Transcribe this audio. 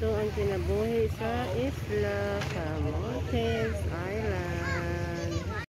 Ito ang kinabuhi sa Isla Camotes